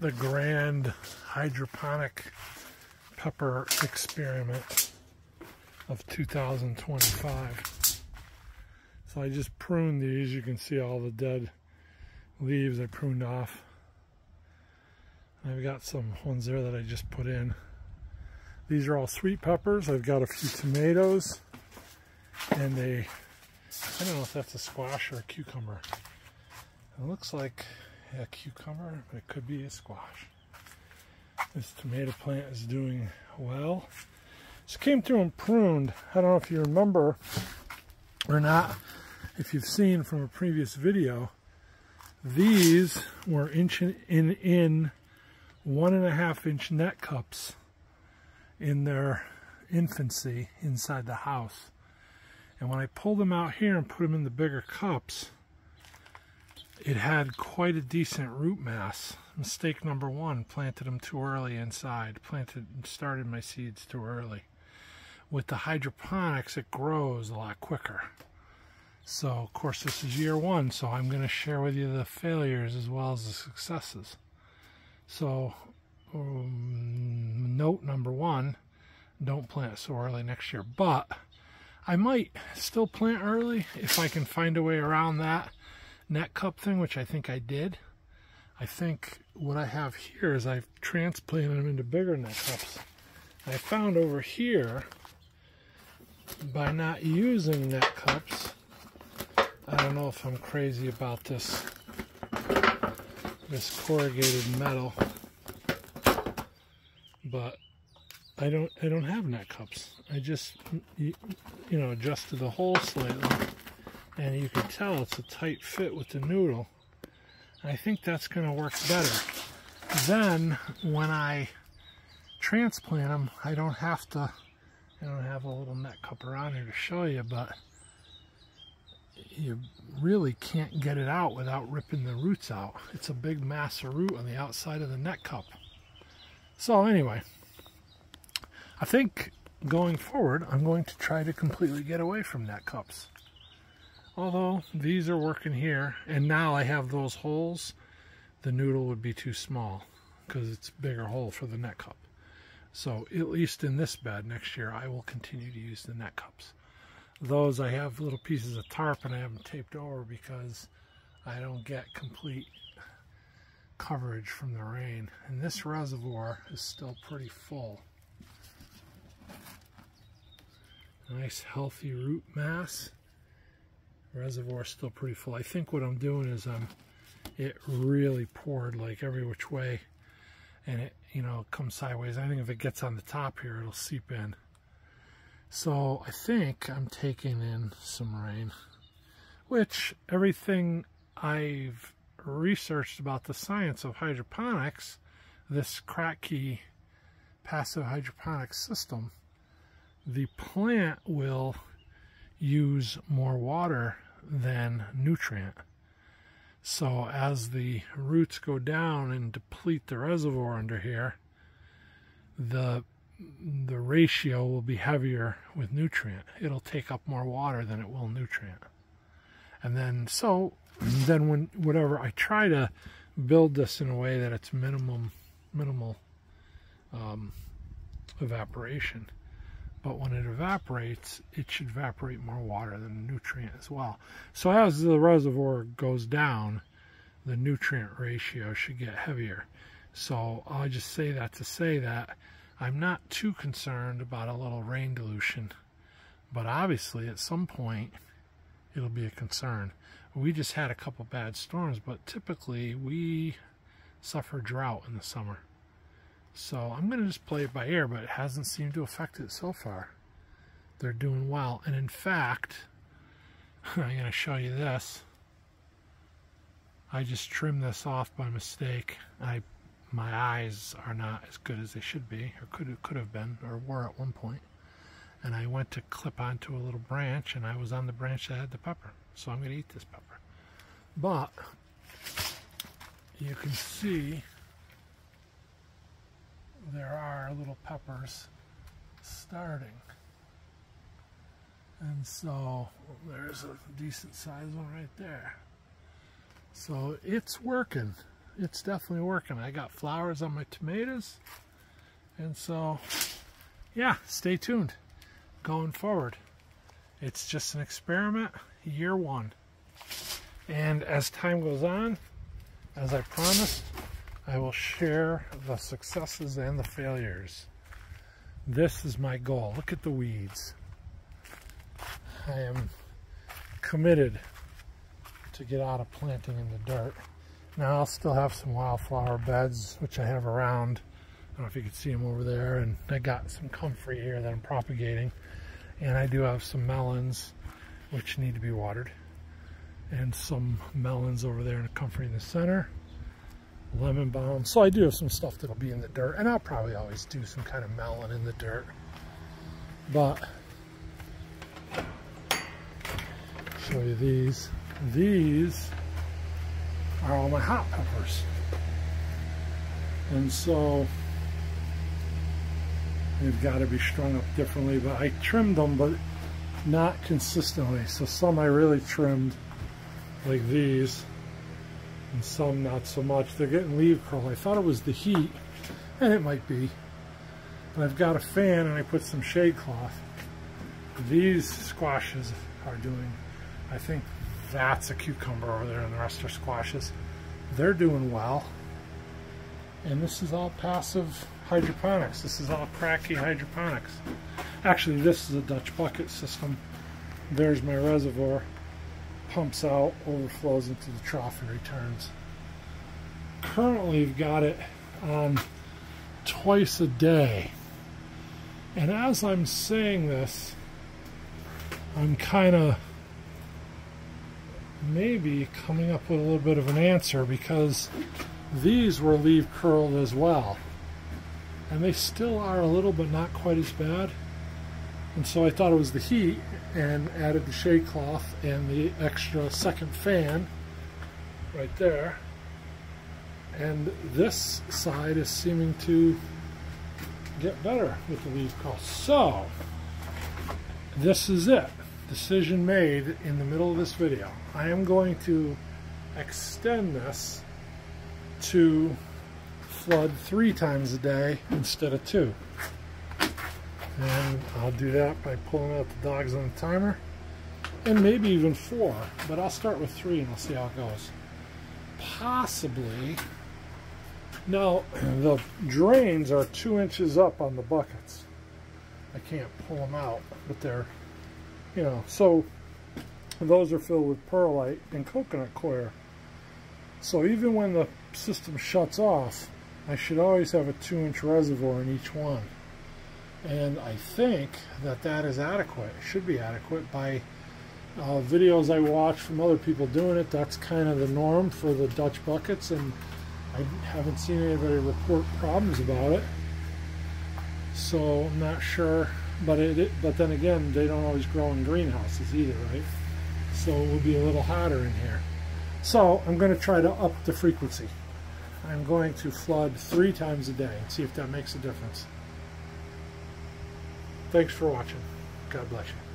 the grand hydroponic pepper experiment of 2025. So I just pruned these. You can see all the dead leaves I pruned off. I've got some ones there that I just put in. These are all sweet peppers. I've got a few tomatoes and a, I don't know if that's a squash or a cucumber. It looks like a cucumber, but it could be a squash. This tomato plant is doing well. This came through and pruned. I don't know if you remember or not, if you've seen from a previous video, these were inch in, in, in one and a half inch net cups in their infancy inside the house. And when I pulled them out here and put them in the bigger cups, it had quite a decent root mass. Mistake number one, planted them too early inside. Planted, started my seeds too early. With the hydroponics, it grows a lot quicker. So, of course, this is year one, so I'm going to share with you the failures as well as the successes. So, um, note number one, don't plant so early next year. But I might still plant early if I can find a way around that net cup thing, which I think I did. I think what I have here is I've transplanted them into bigger net cups. I found over here, by not using net cups, I don't know if I'm crazy about this, this corrugated metal, but I don't, I don't have net cups. I just, you know, adjusted the hole slightly and you can tell it's a tight fit with the noodle. I think that's going to work better. Then when I transplant them, I don't have to, I don't have a little net cup around here to show you, but you really can't get it out without ripping the roots out. It's a big mass of root on the outside of the net cup. So anyway, I think going forward, I'm going to try to completely get away from net cups. Although these are working here, and now I have those holes, the noodle would be too small because it's bigger hole for the net cup. So at least in this bed next year, I will continue to use the net cups. Those I have little pieces of tarp and I haven't taped over because I don't get complete coverage from the rain. And this reservoir is still pretty full. Nice healthy root mass reservoir is still pretty full. I think what I'm doing is I'm, um, it really poured like every which way and it, you know, comes sideways. I think if it gets on the top here, it'll seep in. So I think I'm taking in some rain, which everything I've researched about the science of hydroponics, this Kratky passive hydroponic system, the plant will use more water than nutrient. So as the roots go down and deplete the reservoir under here, the the ratio will be heavier with nutrient. It'll take up more water than it will nutrient. And then so then when whatever I try to build this in a way that it's minimum minimal um, evaporation but when it evaporates, it should evaporate more water than the nutrient as well. So as the reservoir goes down, the nutrient ratio should get heavier. So I'll just say that to say that I'm not too concerned about a little rain dilution, but obviously at some point it'll be a concern. We just had a couple bad storms, but typically we suffer drought in the summer. So I'm going to just play it by ear, but it hasn't seemed to affect it so far. They're doing well. And in fact, I'm going to show you this. I just trimmed this off by mistake. I, my eyes are not as good as they should be, or could could have been, or were at one point. And I went to clip onto a little branch, and I was on the branch that had the pepper. So I'm going to eat this pepper. But you can see there are little peppers starting. And so there's a decent sized one right there. So it's working. it's definitely working. I got flowers on my tomatoes. And so, yeah, stay tuned going forward. It's just an experiment, year one. And as time goes on, as I promised, I will share the successes and the failures. This is my goal. Look at the weeds. I am committed to get out of planting in the dirt. Now I'll still have some wildflower beds, which I have around. I don't know if you can see them over there. And I got some comfrey here that I'm propagating. And I do have some melons, which need to be watered. And some melons over there in the comfrey in the center. Lemon balm. So I do have some stuff that'll be in the dirt. And I'll probably always do some kind of melon in the dirt. But show you these. These are all my hot peppers. And so they've got to be strung up differently, but I trimmed them, but not consistently. So some I really trimmed like these, and some not so much. They're getting leaf curl. I thought it was the heat, and it might be. But I've got a fan and I put some shade cloth. These squashes are doing, I think that's a cucumber over there and the rest are squashes. They're doing well. And this is all passive hydroponics. This is all Kratky hydroponics. Actually, this is a Dutch bucket system. There's my reservoir. Pumps out, overflows into the trough and returns. Currently, we've got it on twice a day. And as I'm saying this, I'm kind of maybe coming up with a little bit of an answer because these were leaf curled as well. And they still are a little but not quite as bad. And so I thought it was the heat and added the shade cloth and the extra second fan right there. And this side is seeming to get better with the leaf curl. So, this is it decision made in the middle of this video. I am going to extend this to flood three times a day instead of two. And I'll do that by pulling out the dogs on the timer and maybe even four, but I'll start with three and I'll see how it goes. Possibly, now the drains are two inches up on the buckets. I can't pull them out, but they're you know, so those are filled with perlite and coconut coir. So even when the system shuts off, I should always have a two inch reservoir in each one. And I think that that is adequate. Should be adequate by uh, videos I watch from other people doing it. That's kind of the norm for the Dutch buckets and I haven't seen anybody report problems about it. So I'm not sure but it, it, but then again, they don't always grow in greenhouses either, right? So it will be a little hotter in here. So I'm going to try to up the frequency. I'm going to flood three times a day and see if that makes a difference. Thanks for watching. God bless you.